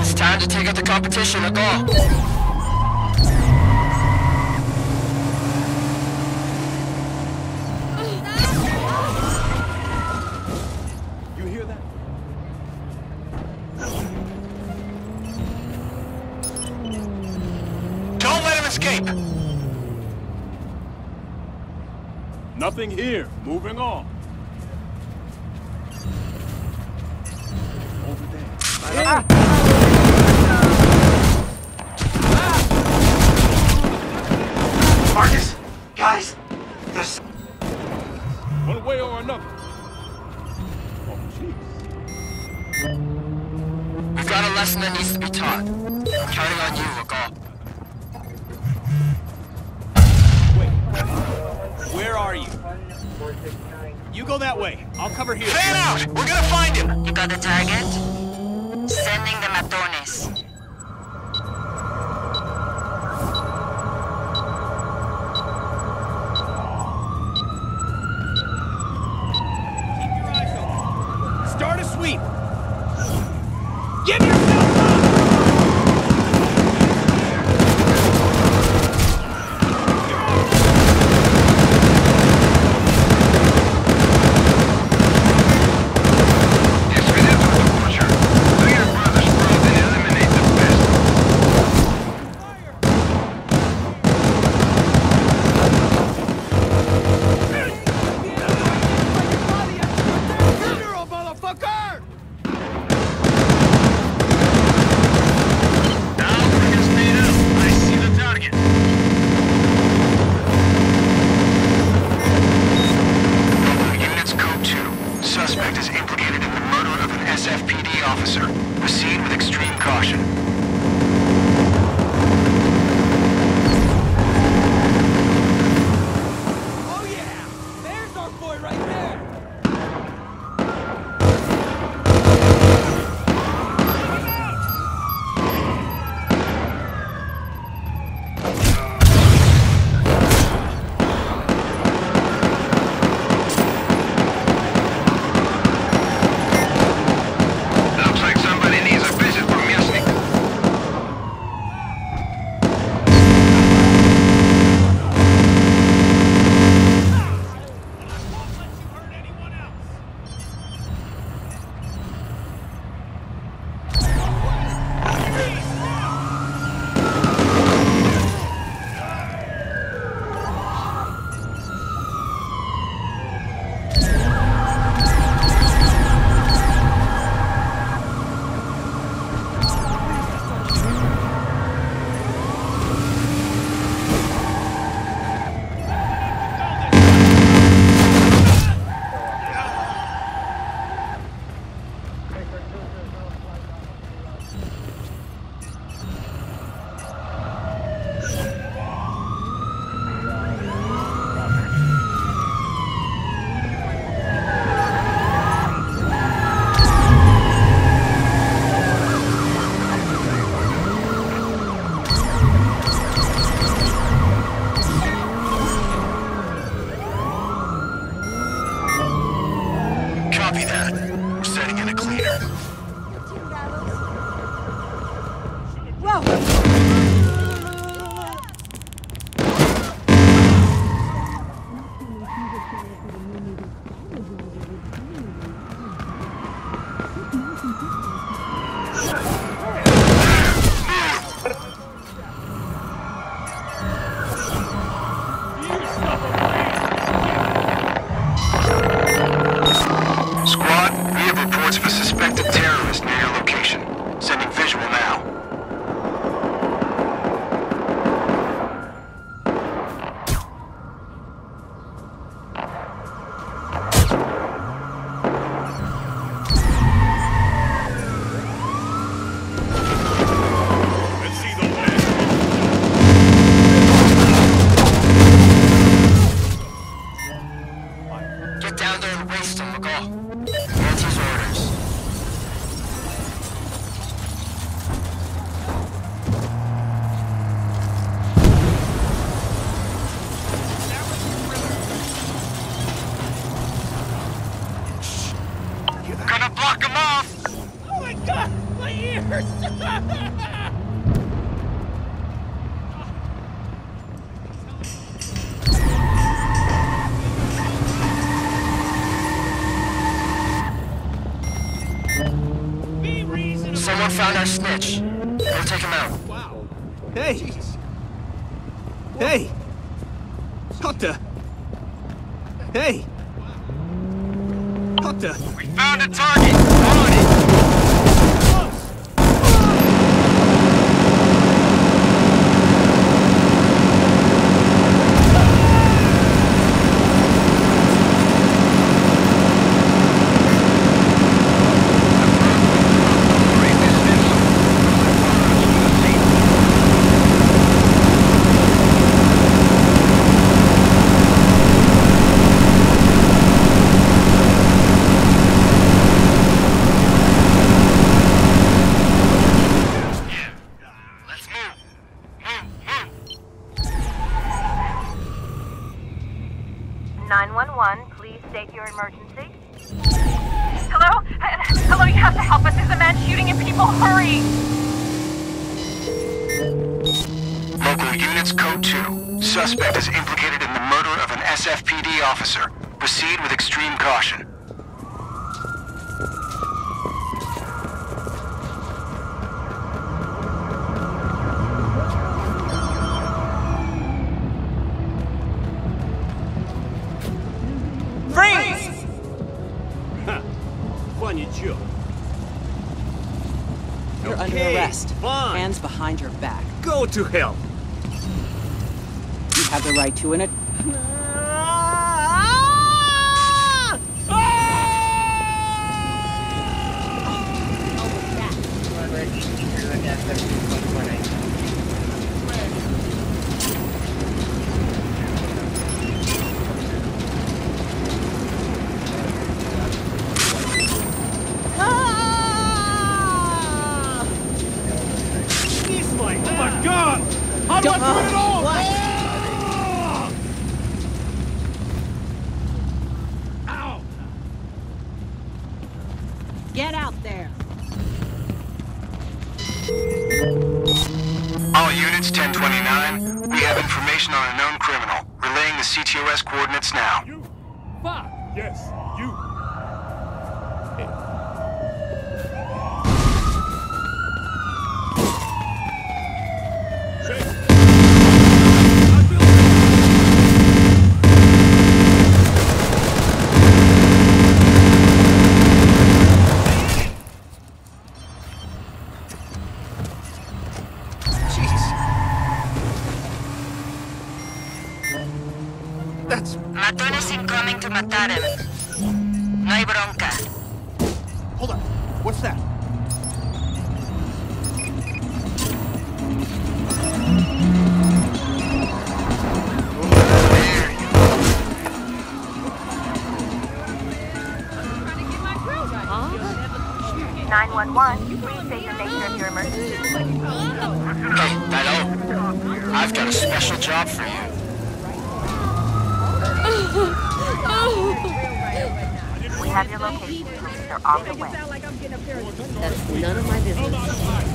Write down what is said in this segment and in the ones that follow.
It's time to take out the competition, let's go. You hear that? Don't let him escape! Nothing here. Moving on. Marcus! Guys! There's... One way or another. Oh, jeez. We've got a lesson that needs to be taught. I'm counting on you, Akal. Wait. Where are you? You go that way. I'll cover here. Fan out! We're gonna find him! You got the target? Sending the matones. Proceed with extreme caution. no reasonable. Found our snitch. We'll take him out. Wow. Hey! Hey! What the? Hey! The? We found a target. On it. Let's move. Move, move. 911, please state your emergency. Hello? Hello, you have to help us. There's a man shooting at people. Hurry! Local code 2. Suspect is implicated in the murder of an SFPD officer. Proceed with extreme caution. Freeze! Funny joke. You're under arrest. fine. Hands behind your back. Go to hell. You have the right to. He's like, oh my god! How do I turn it on? Ah! The CTOS coordinates now. You? Fuck! Yes, are on the way. That's none of my business.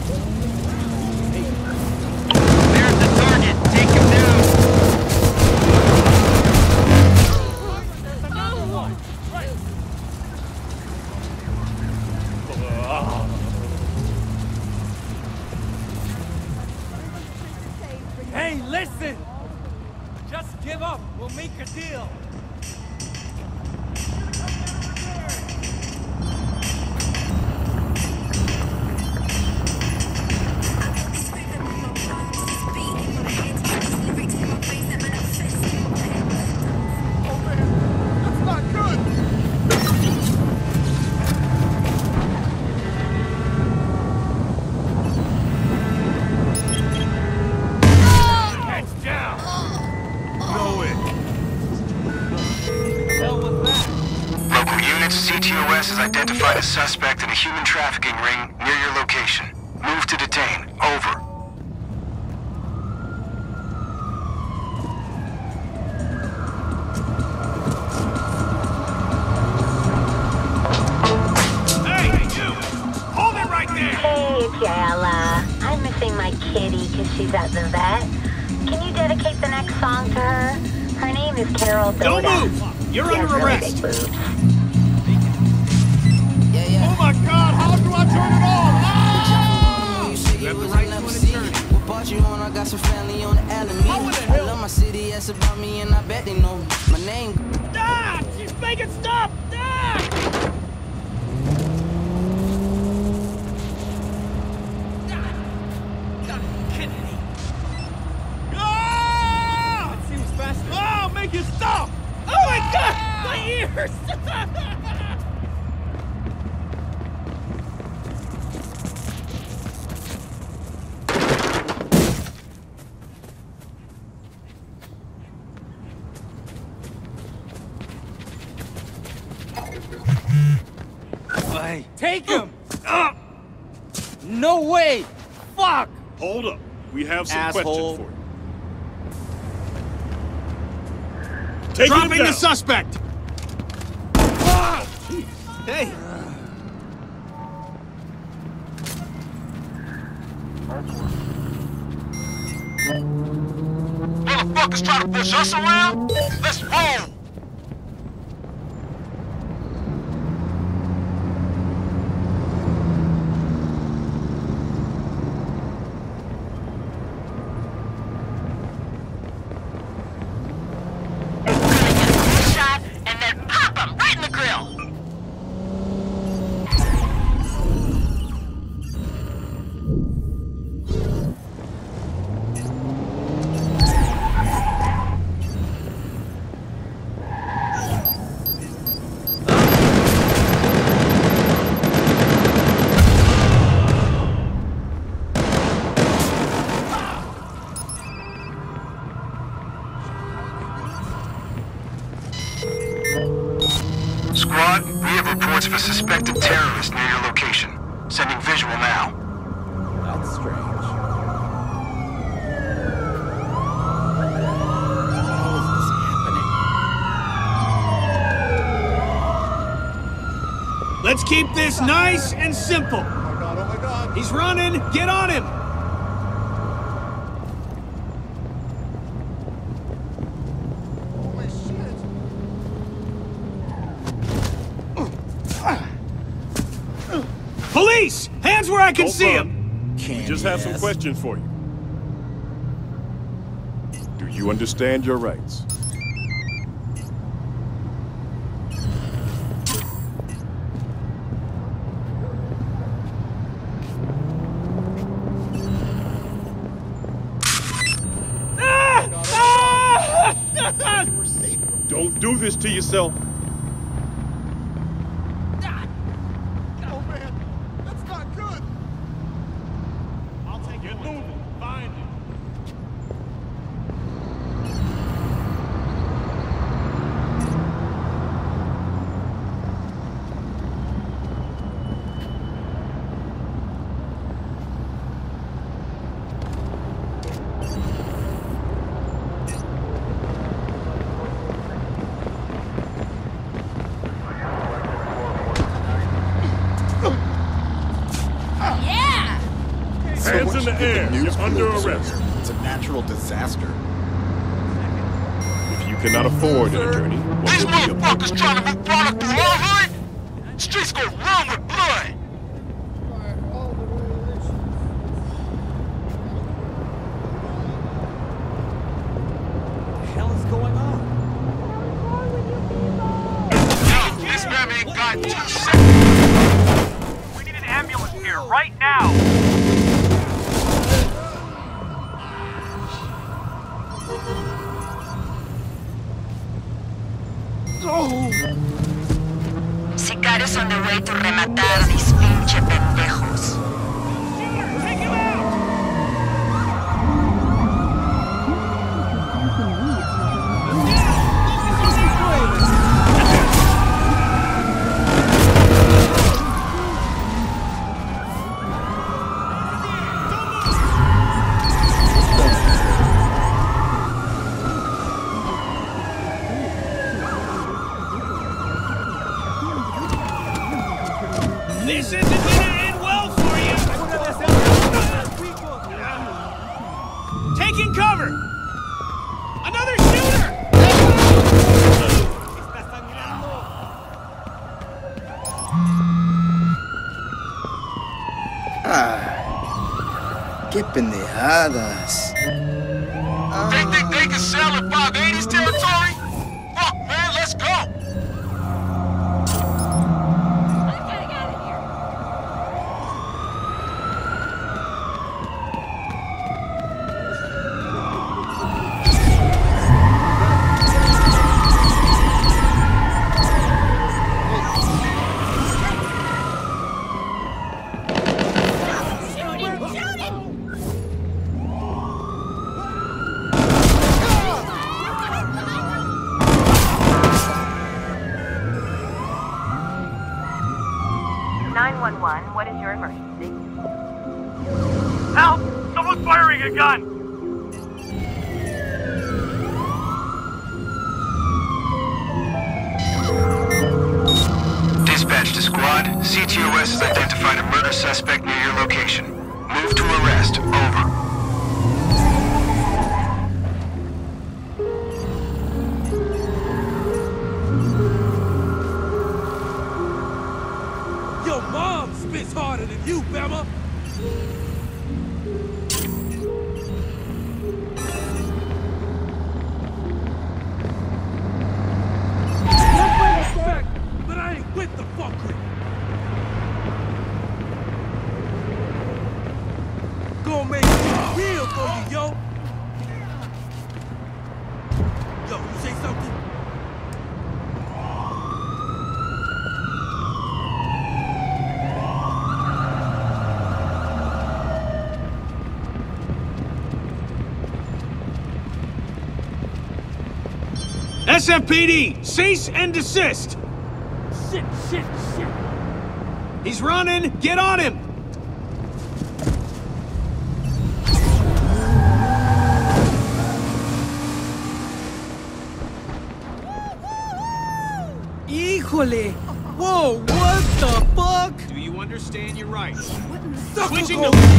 Identified a suspect in a human trafficking ring near your location. Move to detain. Over. Hey, you! Hold it right there! Hey, it's because she's at the vet. Can you dedicate the next song to her? Her name is Carol Don't Doda. move! You're She has under really arrest! Got some family on the Alameda. How in the I love my city, that's about me, and I bet they know my name. Ah! She's making stop! Ah! Ah! It seems faster. Oh, make it stop! Oh my god! My ears! Hey, Take him! Ah! no way! Fuck! Hold up. We have some Asshole. questions for you. Take him Dropping down. the suspect! Ah! Hey! Motherfuckers trying to push us around? Let's keep this nice and simple. Oh my god, oh my god. He's running. Get on him. Holy shit. Police! Hands where I can Don't see run. him. We just have some questions for you. Do you understand your rights? This to yourself. Oh man, that's not good. I'll take Get moving. Find him. Hands in the air. You're under arrest. It's a natural disaster. If you cannot afford an attorney, what These will be your motherfuckers trying to move product through our hood? Streets go run with blood! Pendejadas. SFPD, cease and desist. Shit, shit, shit! He's running. Get on him. Híjole! Whoa, what the fuck? Do you understand your rights? Sucker Switching go- to...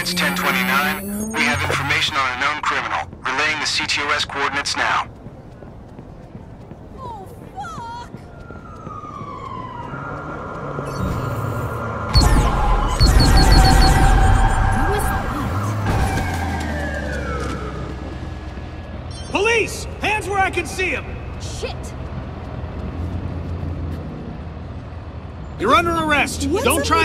Units 1029. We have information on a known criminal. Relaying the CTOS coordinates now.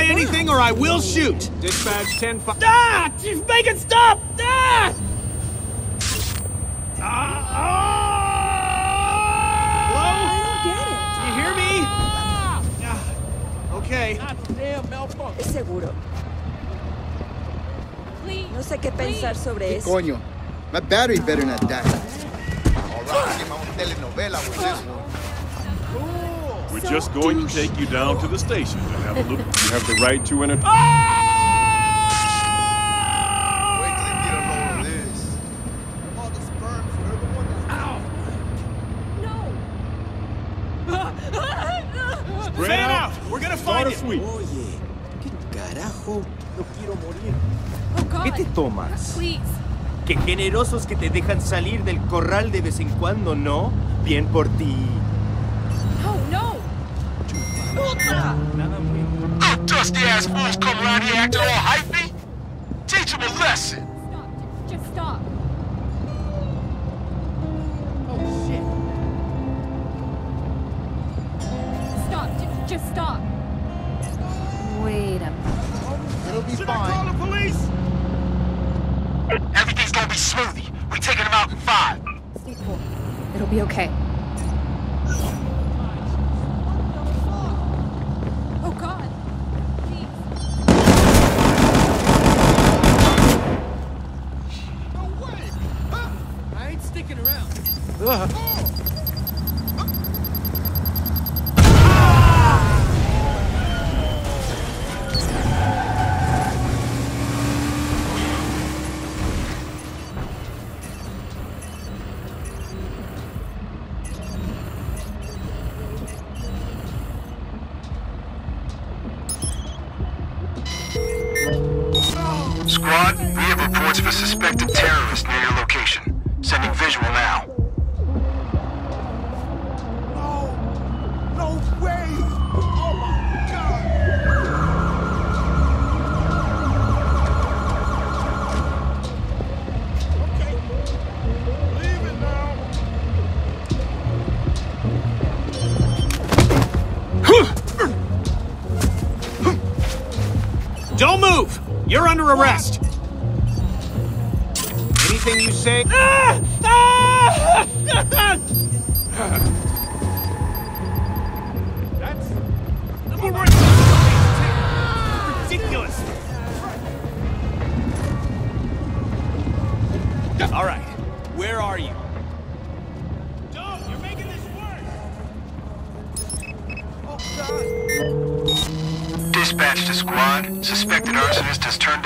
What's Don't up try with that? anything or I will shoot. Dispatch 10 5. Ah! Just make it stop! Ah! Hello? You hear me? Ah, Okay. Damn malfunction. Es seguro. No sé qué pensar sobre ¿Qué eso. coño? My battery better not die. Alright, get my own telenovela with this one. We're just going to take you down to the station and have a look. You have the right to an. Ah! Wait till they get a load of this. All the sperms for everyone that's Spread out. We're gonna find him. sweep. Oye, ¿qué carajo? No quiero morir. Oh, ¿Qué te tomas? Please. Qué generosos que te dejan salir del corral de vez en cuando, ¿no? Bien por ti. No, no. Nada muy... Oh, dusty ass fools come around here acting all hypey? Teach them a lesson. Stop. Just stop. Sticking around. of a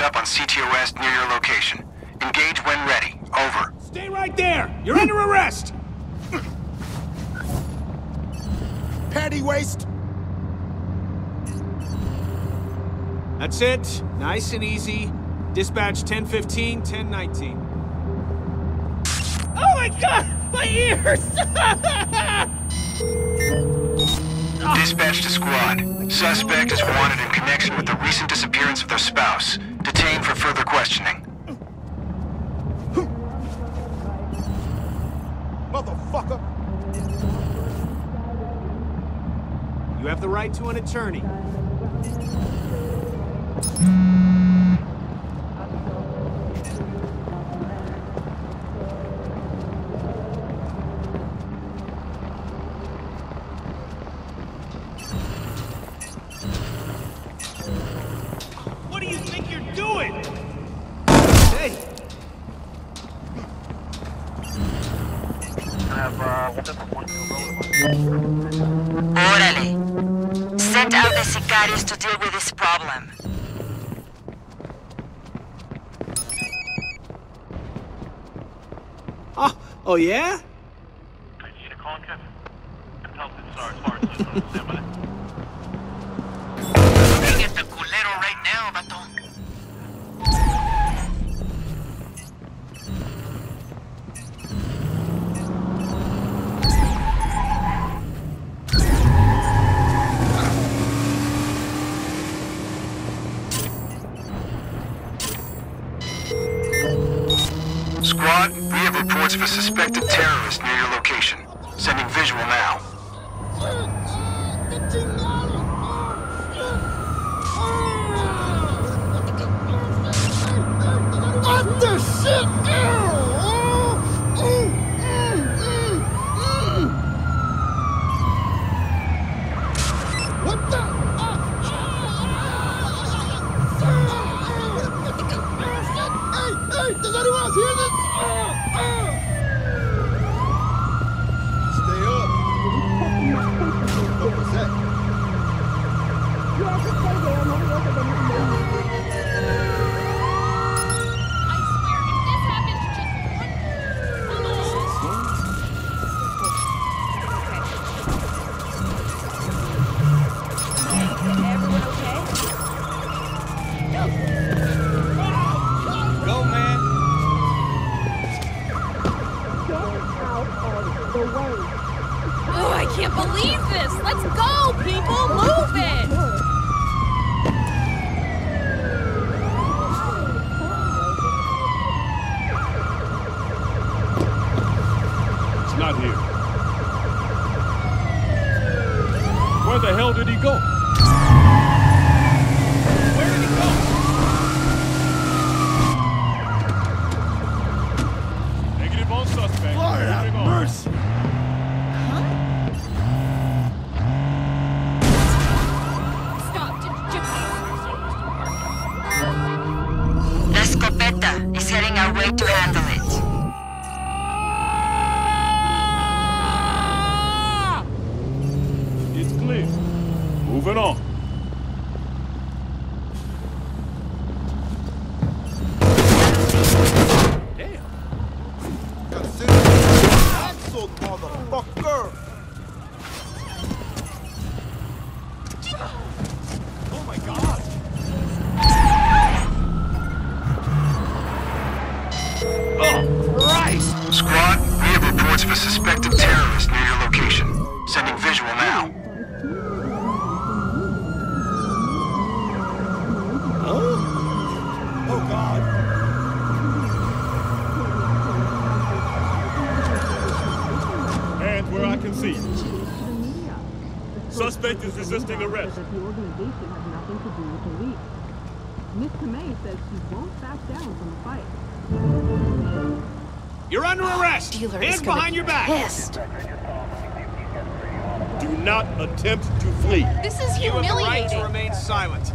arsonist has turned up on CTOS near your location. Engage when ready. Over. Stay right there! You're under arrest! Panty waste. That's it. Nice and easy. Dispatch 1015, 1019. Oh my god! My ears! Dispatch to squad. Suspect is wanted in connection with the recent disappearance of their spouse. Questioning. Motherfucker. You have the right to an attorney. Oh, yeah? Reports of a suspected terrorist near your location. Sending visual now. What the shit? What Oh, I can't believe this! Let's go, people! Move it! Oh my god. Oh, Christ. Squad, we have reports of a suspected terrorist near your location. Sending visual now. Suspect is resisting arrest. That the organization has nothing to do with the leak. Miss Kamei says she won't back down from the fight. You're under arrest. Dealer Hands behind your back. Pissed. Do not attempt to flee. This is You have the right to remain silent.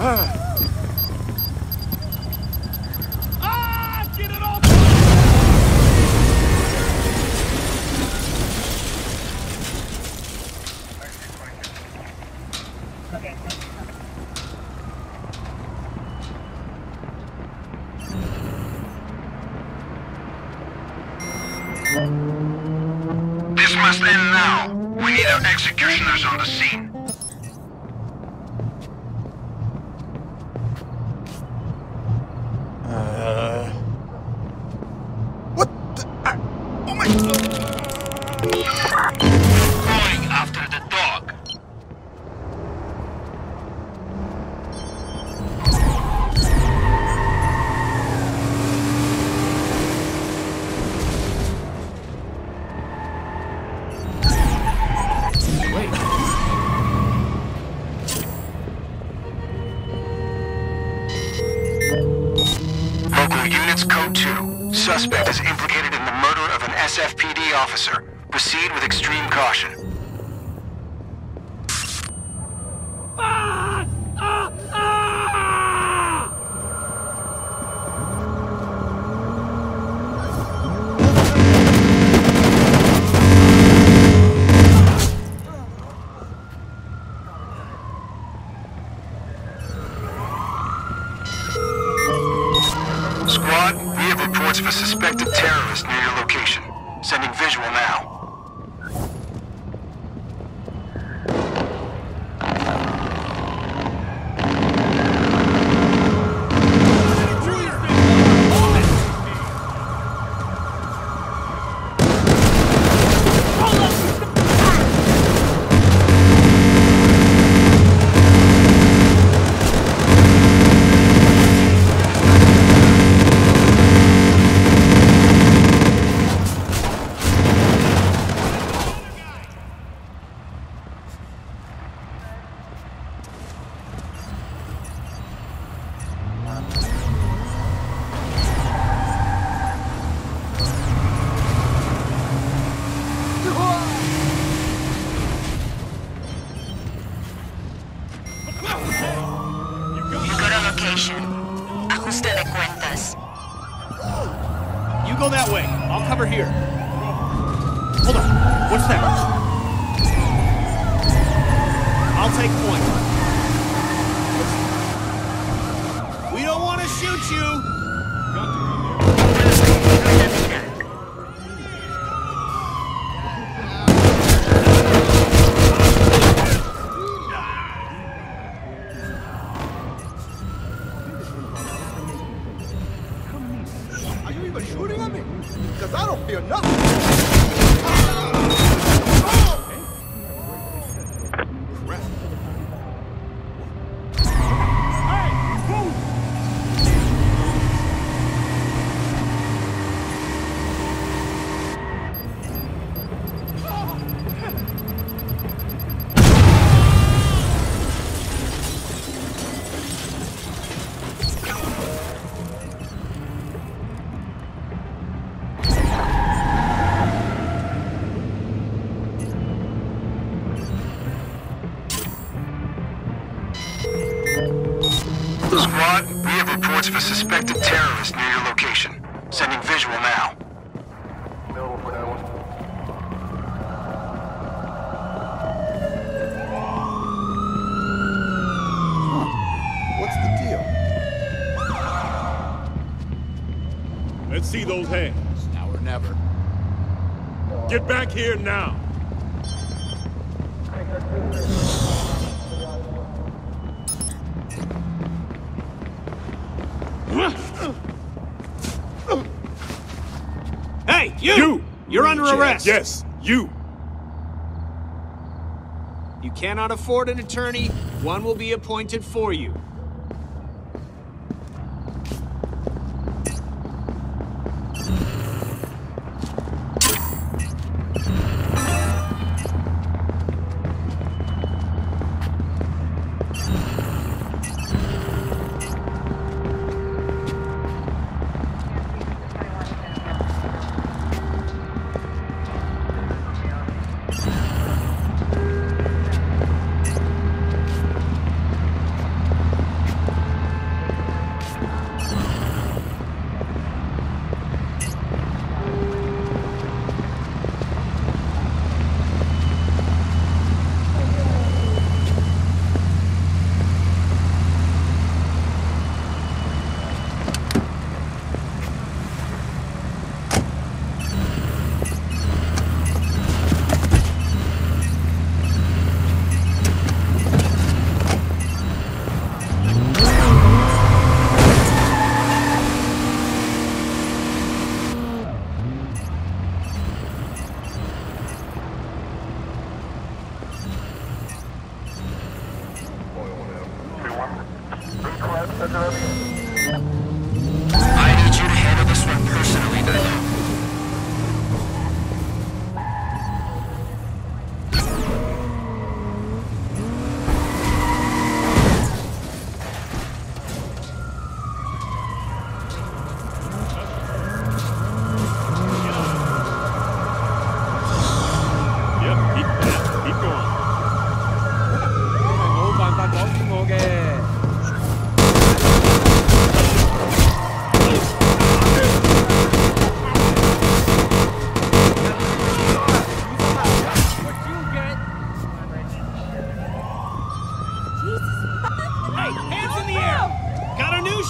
Ah! Get it off! This must end our executioners on the scene. Here now. Hey, you! You! You're under arrest. Yes, you. You cannot afford an attorney. One will be appointed for you.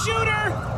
Shooter!